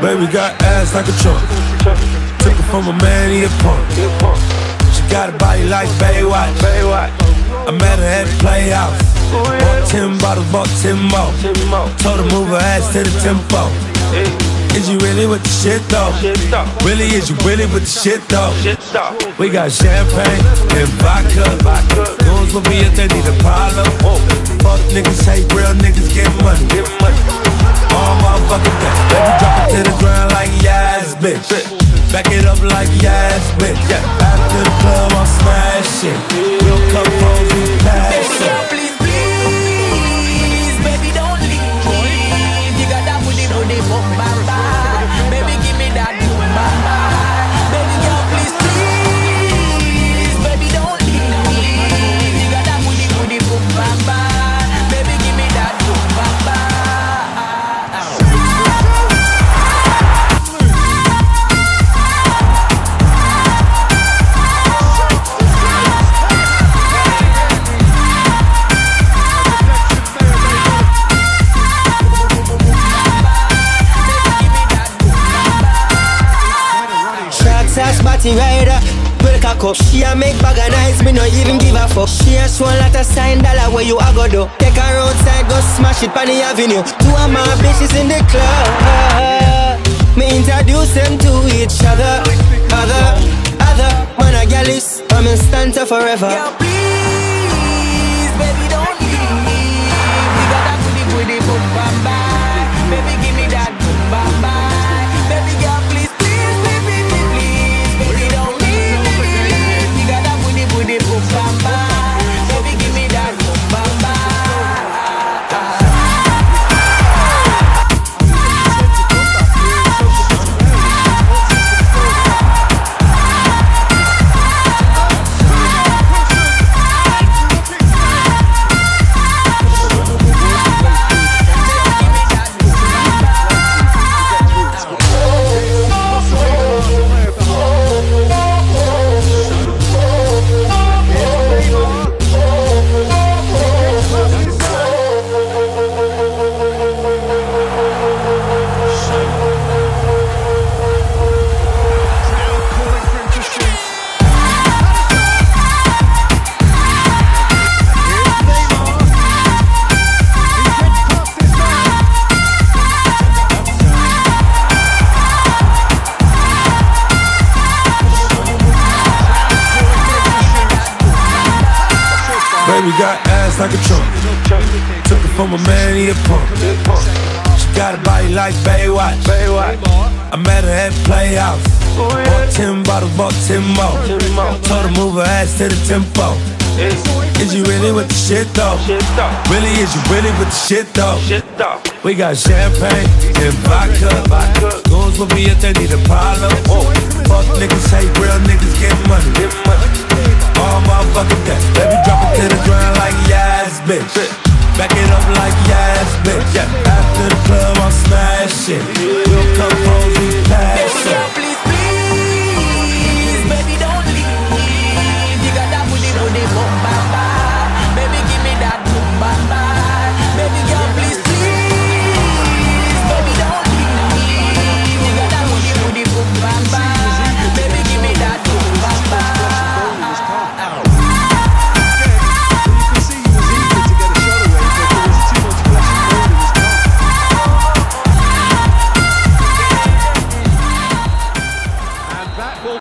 Baby got ass like a trunk. Took it from a man, he a punk. She got a body like Baywatch. I met her at the playhouse. Bought ten bottles, bought ten more. Told her move her ass to the tempo. Is you really with the shit though? Really, is you really with the shit though? We got champagne and vodka. Goons will be if they need a problem. Fuck niggas, hate real niggas get money. All motherfucking day. Baby, drop it to the ground like yes, bitch. Back it up like yes, bitch. After ass body rider. With a cock up She a make bag of nice Me no even give a fuck. She a show lot of sign dollar Where you a go do. Take her outside Go smash it on the avenue. Two of my bitches in the club. Me introduce them to each other. Other, other. Man a gal I'm in stanza forever Baby got ass like a trunk. Took it from a man, he a punk. She got a body like Baywatch. I met her at playhouse. Bought ten bottles, bought ten more. Told her move her ass to the tempo. Is you really with the shit though? Really, is you really with the shit though? We got champagne and vodka. Goons will be if they need a. Fuck niggas, hate real niggas get money. Bitch. After the club, I'm smashing.